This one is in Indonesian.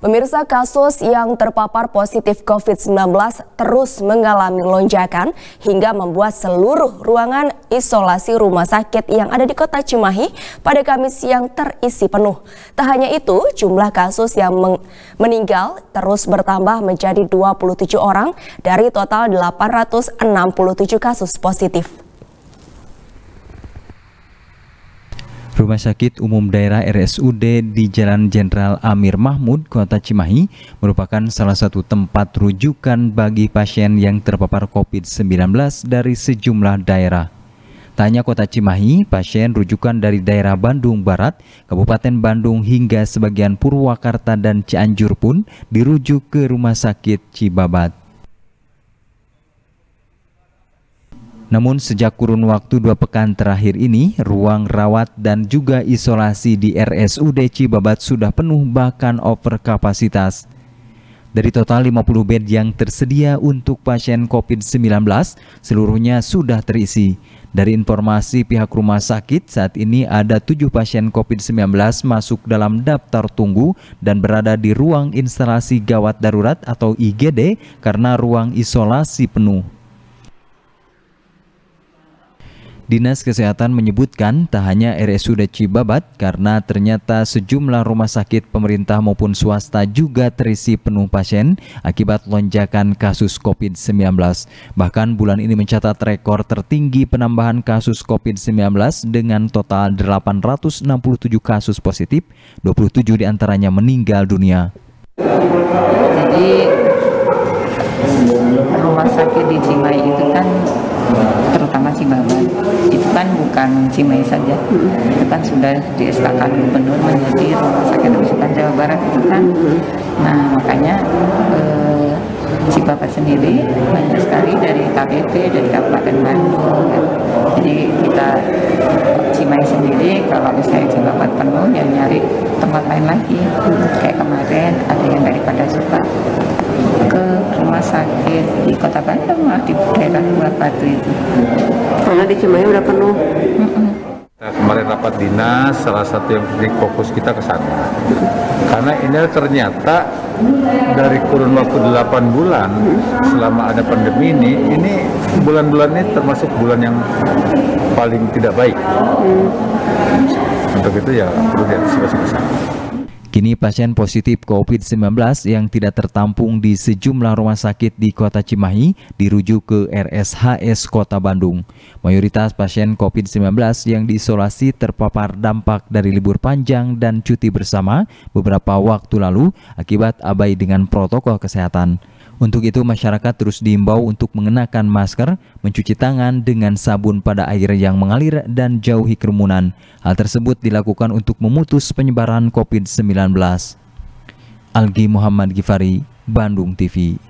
Pemirsa kasus yang terpapar positif COVID-19 terus mengalami lonjakan hingga membuat seluruh ruangan isolasi rumah sakit yang ada di kota Cimahi pada Kamis yang terisi penuh. Tak hanya itu, jumlah kasus yang meninggal terus bertambah menjadi 27 orang dari total 867 kasus positif. Rumah Sakit Umum Daerah RSUD di Jalan Jenderal Amir Mahmud, Kota Cimahi, merupakan salah satu tempat rujukan bagi pasien yang terpapar COVID-19 dari sejumlah daerah. Tanya Kota Cimahi, pasien rujukan dari daerah Bandung Barat, Kabupaten Bandung hingga sebagian Purwakarta dan Cianjur pun dirujuk ke Rumah Sakit Cibabat. Namun sejak kurun waktu dua pekan terakhir ini, ruang rawat dan juga isolasi di RSUD Cibabat sudah penuh bahkan over kapasitas. Dari total 50 bed yang tersedia untuk pasien COVID-19, seluruhnya sudah terisi. Dari informasi pihak rumah sakit, saat ini ada tujuh pasien COVID-19 masuk dalam daftar tunggu dan berada di ruang instalasi gawat darurat atau IGD karena ruang isolasi penuh. Dinas Kesehatan menyebutkan tak hanya RSUD Cibabat karena ternyata sejumlah rumah sakit pemerintah maupun swasta juga terisi penuh pasien akibat lonjakan kasus COVID-19. Bahkan bulan ini mencatat rekor tertinggi penambahan kasus COVID-19 dengan total 867 kasus positif, 27 di antaranya meninggal dunia. Jadi rumah sakit di Cimahi itu kan terutama Cibabat itu kan bukan Cimahi saja. Itu kan sudah di SK gubernur menjadi rumah sakit rujukan Jawa Barat itu kan. Nah makanya eh, Cibabat sendiri banyak sekali dari KBP dari Kabupaten Bandung jadi kita Cimahi sendiri kalau misalnya Cibabat penuh ya nyari tempat lain lagi. Kayak kemarin ada yang daripada suka sakit di kota Bandung lah di daerah Buah Batu itu karena di Cimahi udah penuh Nah, kemarin rapat dinas, salah satu yang menjadi fokus kita ke sana. Karena ini ternyata dari kurun waktu 8 bulan selama ada pandemi ini, ini bulan-bulan ini termasuk bulan yang paling tidak baik. Untuk itu ya perlu diantisipasi ke sana. Kini pasien positif COVID-19 yang tidak tertampung di sejumlah rumah sakit di kota Cimahi dirujuk ke RSHS Kota Bandung. Mayoritas pasien COVID-19 yang diisolasi terpapar dampak dari libur panjang dan cuti bersama beberapa waktu lalu akibat abai dengan protokol kesehatan. Untuk itu masyarakat terus diimbau untuk mengenakan masker, mencuci tangan dengan sabun pada air yang mengalir dan jauhi kerumunan. Hal tersebut dilakukan untuk memutus penyebaran COVID-19. Algi Muhammad Gifari, Bandung TV